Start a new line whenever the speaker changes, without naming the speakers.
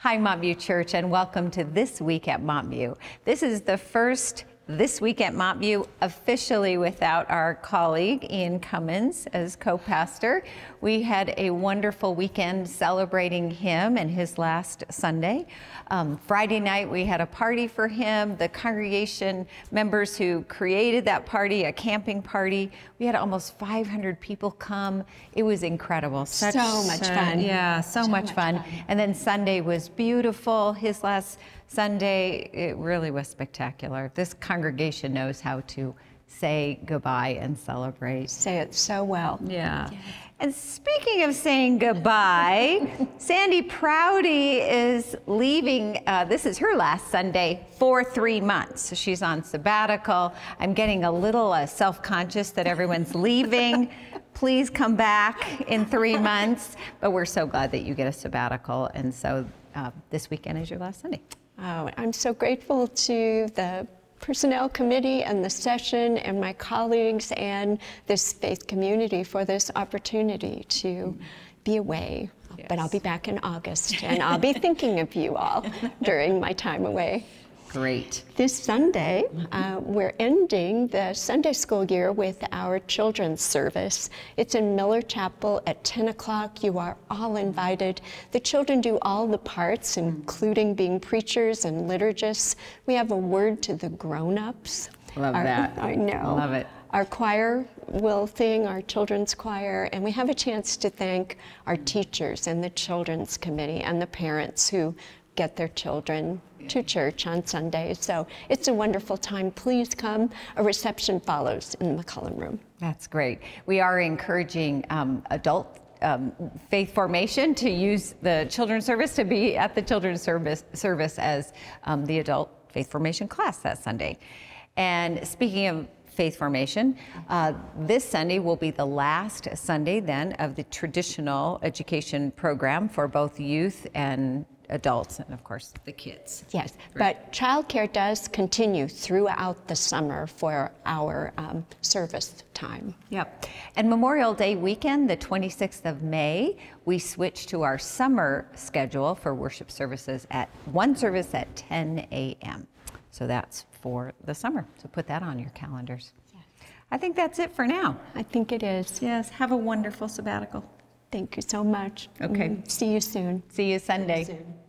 Hi, Montview Church, and welcome to This Week at Montview. This is the first This Week at Montview officially without our colleague Ian Cummins as co pastor. We had a wonderful weekend celebrating him and his last Sunday. Um, Friday night, we had a party for him. The congregation members who created that party, a camping party, we had almost 500 people come. It was incredible.
Such, so much fun.
Yeah, so, so much, much fun. fun. And then Sunday was beautiful. His last Sunday, it really was spectacular. This congregation knows how to say goodbye and celebrate.
Say it so well.
Yeah. yeah. And speaking of saying goodbye, Sandy Prouty is leaving. Uh, this is her last Sunday for three months. She's on sabbatical. I'm getting a little uh, self conscious that everyone's leaving. Please come back in three months. But we're so glad that you get a sabbatical. And so uh, this weekend is your last Sunday.
Oh, I'm so grateful to the Personnel Committee and the session and my colleagues and this faith community for this opportunity to be away. Yes. But I'll be back in August and I'll be thinking of you all during my time away.
Great.
This Sunday, uh, we're ending the Sunday school year with our children's service. It's in Miller Chapel at 10 o'clock. You are all invited. The children do all the parts, including being preachers and liturgists. We have a word to the grown ups.
Love our, that.
I know.
Love it.
Our choir will sing, our children's choir, and we have a chance to thank our teachers and the children's committee and the parents who get their children to church on Sunday. So it's a wonderful time. Please come. A reception follows in the McCullen Room.
That's great. We are encouraging um, adult um, faith formation to use the children's service to be at the children's service service as um, the adult faith formation class that Sunday. And speaking of faith formation, uh, this Sunday will be the last Sunday then of the traditional education program for both youth and adults and of course the kids.
Yes, but childcare does continue throughout the summer for our um, service time.
Yep. And Memorial Day weekend, the 26th of May, we switch to our summer schedule for worship services at one service at 10 a.m. So that's for the summer. So put that on your calendars. Yes. I think that's it for now.
I think it is.
Yes. Have a wonderful sabbatical.
Thank you so much.
Okay.
Mm, see you soon.
See you Sunday. See you soon.